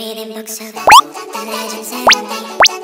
reading books of the legends and the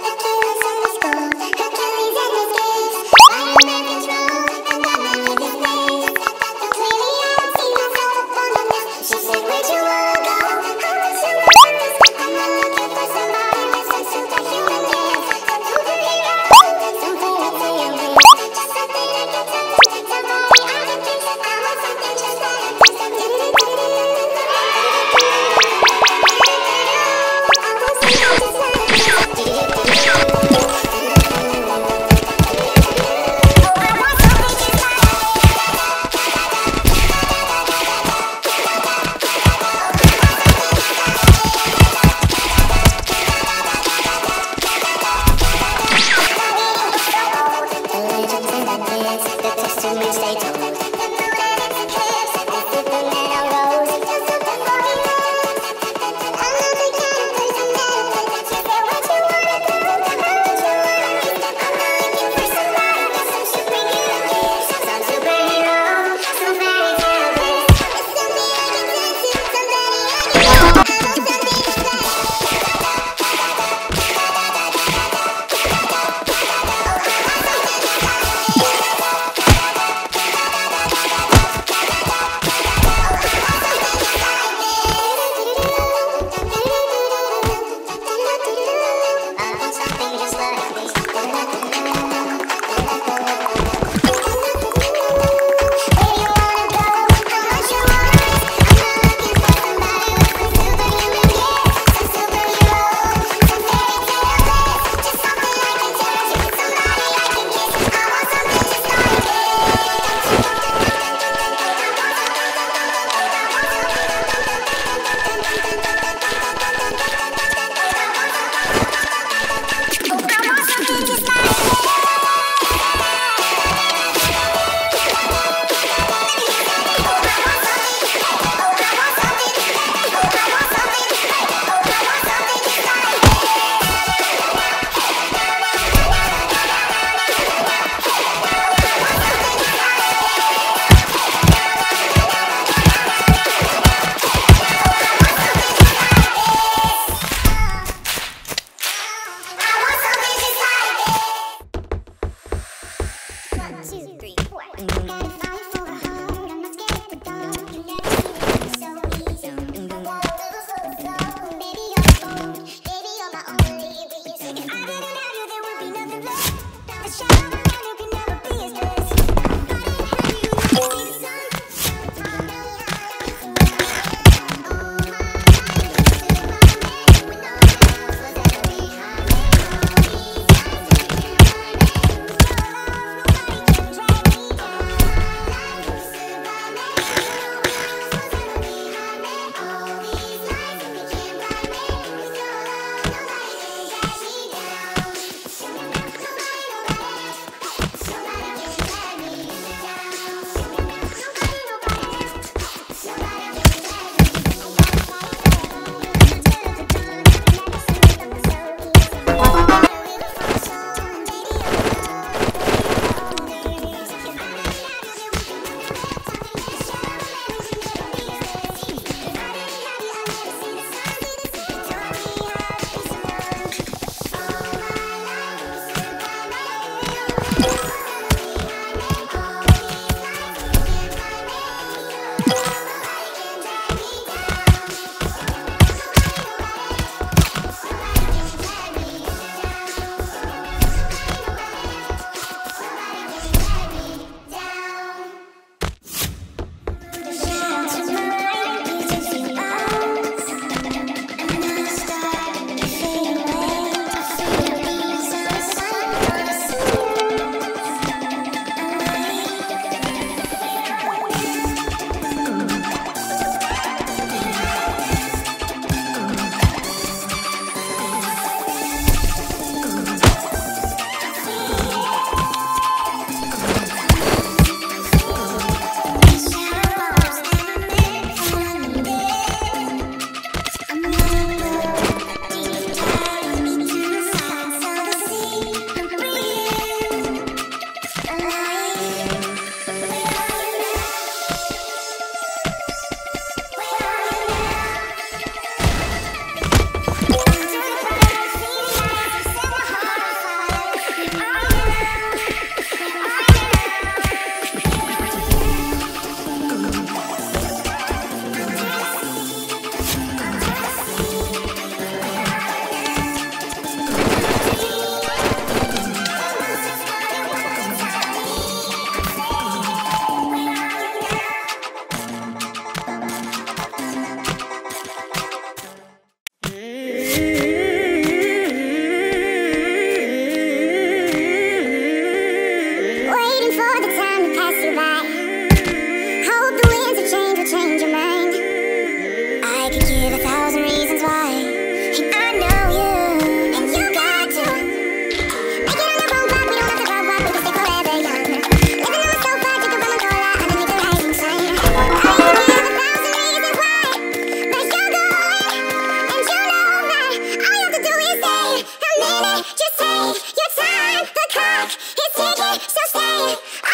All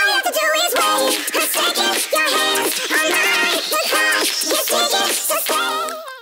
you have to do is wait. Let's your hands.